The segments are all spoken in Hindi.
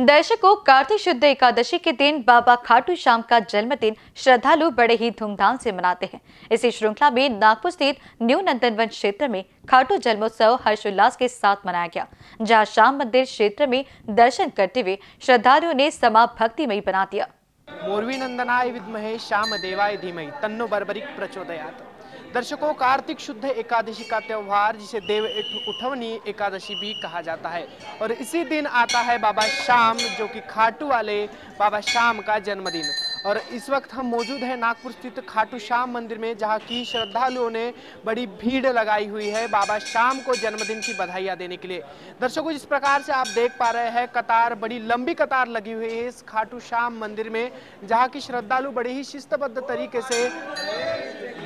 दर्शकों, कार्तिक शुद्ध एकादशी के दिन बाबा खाटू श्याम का जन्मदिन श्रद्धालु बड़े ही धूमधाम से मनाते हैं। इसी श्रृंखला में नागपुर स्थित न्यू नंदनवन क्षेत्र में खाटू जन्मोत्सव हर्षोल्लास के साथ मनाया गया। जहाँ श्याम मंदिर क्षेत्र में दर्शन करते हुए श्रद्धालुओं ने समा भक्तिमय बना दिया। मोरवी नंदनाय विद्महे, श्याम देवाय धीमहि, तन्नो बर्बरिक प्रचोदयात। दर्शकों, कार्तिक शुद्ध एकादशी का त्यौहार, जिसे देव उठवनी एकादशी भी कहा जाता है। और इसी दिन आता है बाबा श्याम, जो कि खाटू वाले बाबा श्याम का जन्मदिन। और इस वक्त हम मौजूद हैं नागपुर स्थित खाटू श्याम मंदिर में, जहाँ की श्रद्धालुओं ने बड़ी भीड़ लगाई हुई है बाबा श्याम को जन्मदिन की बधाइयाँ देने के लिए। दर्शकों, जिस प्रकार से आप देख पा रहे हैं, कतार, बड़ी लंबी कतार लगी हुई है इस खाटू श्याम मंदिर में, जहाँ की श्रद्धालु बड़ी ही शिस्तबद्ध तरीके से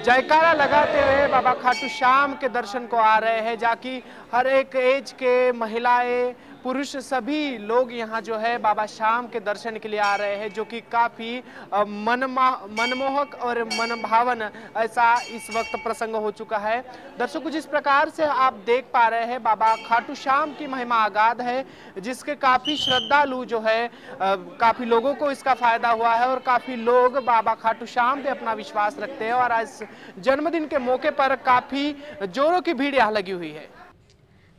जयकारा लगाते हुए बाबा खाटू श्याम के दर्शन को आ रहे हैं, जाकि हर एक एज के महिलाएँ पुरुष सभी लोग यहाँ जो है बाबा श्याम के दर्शन के लिए आ रहे हैं, जो कि काफ़ी मनमा, मनमोहक और मनभावन ऐसा इस वक्त प्रसंग हो चुका है। दर्शकों, जिस प्रकार से आप देख पा रहे हैं, बाबा खाटू श्याम की महिमा आगाध है, जिसके काफ़ी श्रद्धालु जो है काफ़ी लोगों को इसका फ़ायदा हुआ है और काफ़ी लोग बाबा खाटू श्याम पे अपना विश्वास रखते हैं और आज जन्मदिन के मौके पर काफ़ी जोरों की भीड़ यहाँ लगी हुई है।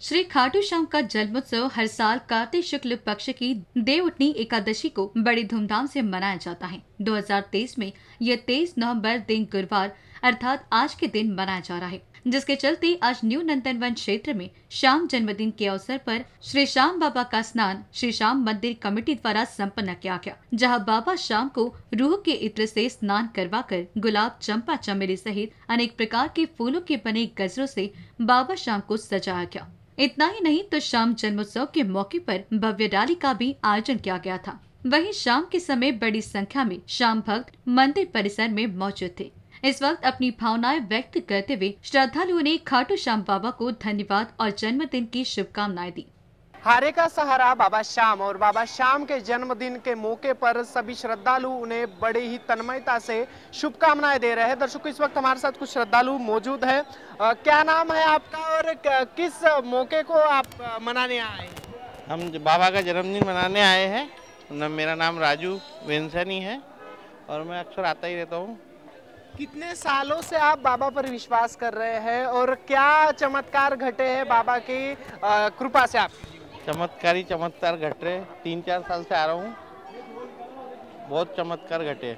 श्री खाटू श्याम का जन्मोत्सव हर साल कार्तिक शुक्ल पक्ष की देवउठनी एकादशी को बड़ी धूमधाम से मनाया जाता है। 2023 में यह 23 नवंबर दिन गुरुवार, अर्थात आज के दिन मनाया जा रहा है, जिसके चलते आज न्यू नंदनवन क्षेत्र में श्याम जन्मदिन के अवसर पर श्री श्याम बाबा का स्नान, श्री श्याम मंदिर कमेटी द्वारा संपन्न किया गया, जहाँ बाबा श्याम को रूह के इत्र से स्नान करवाकर गुलाब, चंपा, चमेली सहित अनेक प्रकार के फूलों के बने गजरों से बाबा श्याम को सजाया गया। इतना ही नहीं तो शाम जन्मोत्सव के मौके पर भव्य रैली का भी आयोजन किया गया था। वहीं शाम के समय बड़ी संख्या में शाम भक्त मंदिर परिसर में मौजूद थे। इस वक्त अपनी भावनाएँ व्यक्त करते हुए श्रद्धालुओं ने खाटू श्याम बाबा को धन्यवाद और जन्मदिन की शुभकामनाएँ दी। हारे का सहारा बाबा श्याम और बाबा श्याम के जन्मदिन के मौके पर सभी श्रद्धालु उन्हें बड़े ही तन्मयता से शुभकामनाएँ दे रहे हैं। दर्शकों इस वक्त हमारे साथ कुछ श्रद्धालु मौजूद है। आ, क्या नाम है आपका और किस मौके को आप मनाने आए हम बाबा का जन्मदिन मनाने आए हैं। मेरा नाम राजू वेंसनी है और मैं अक्सर आता ही रहता हूँ। कितने सालों से आप बाबा पर विश्वास कर रहे हैं और क्या चमत्कार घटे हैं बाबा की कृपा से आप? चमत्कारी चमत्कार घट रहे तीन चार साल से आ रहा हूँ। बहुत चमत्कार घटे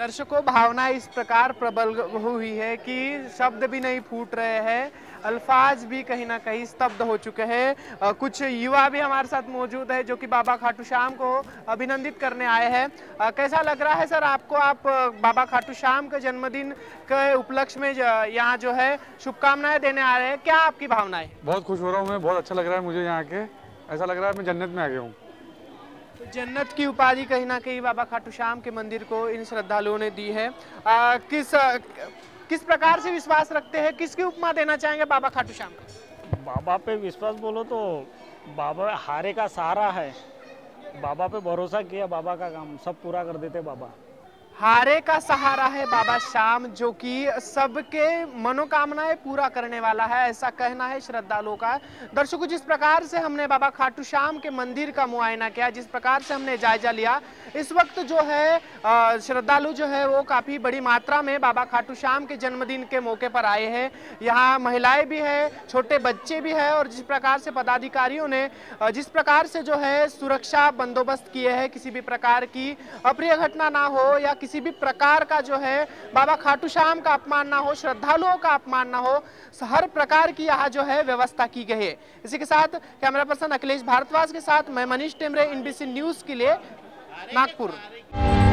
दर्शकों, भावना इस प्रकार प्रबल हुई है कि शब्द भी नहीं फूट रहे हैं, अल्फाज भी कहीं ना कहीं स्तब्ध हो चुके हैं। कुछ युवा भी हमारे साथ मौजूद है जो कि बाबा खाटू श्याम को अभिनंदित करने आए हैं। कैसा लग रहा है सर आपको? आप बाबा खाटू श्याम के जन्मदिन के उपलक्ष्य में यहाँ जो है शुभकामनाएँ देने आ रहे हैं। क्या आपकी भावनाएँ? बहुत खुश हो रहा हूँ मैं, बहुत अच्छा लग रहा है मुझे यहाँ के। ऐसा लग रहा है मैं जन्नत में आ गया हूँ। तो जन्नत की उपाधि कहीं ना कहीं बाबा खाटू श्याम के मंदिर को इन श्रद्धालुओं ने दी है। आ, किस किस प्रकार से विश्वास रखते हैं? किसकी उपमा देना चाहेंगे बाबा खाटू श्याम बाबा पे विश्वास बोलो तो बाबा हारे का सहारा है। बाबा पे भरोसा किया बाबा का काम सब पूरा कर देते बाबा। हारे का सहारा है बाबा श्याम, जो कि सबके मनोकामनाएँ पूरा करने वाला है, ऐसा कहना है श्रद्धालुओं का। दर्शकों, जिस प्रकार से हमने बाबा खाटू श्याम के मंदिर का मुआयना किया, जिस प्रकार से हमने जायजा लिया, इस वक्त जो है श्रद्धालु जो है, वो काफ़ी बड़ी मात्रा में बाबा खाटू श्याम के जन्मदिन के मौके पर आए हैं। यहाँ महिलाएँ भी है, छोटे बच्चे भी है और जिस प्रकार से पदाधिकारियों ने जिस प्रकार से जो है सुरक्षा बंदोबस्त किए हैं, किसी भी प्रकार की अप्रिय घटना ना हो या किसी किसी भी प्रकार का जो है, बाबा खाटू श्याम का अपमान ना हो, श्रद्धालुओं का अपमान ना हो हर प्रकार की यहाँ जो है व्यवस्था की गई है। इसी के साथ कैमरा पर्सन अखिलेश भारद्वाज के साथ मैं मनीष टेमरे, एनबीसी न्यूज़ के लिए नागपुर।